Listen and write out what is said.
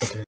Okay.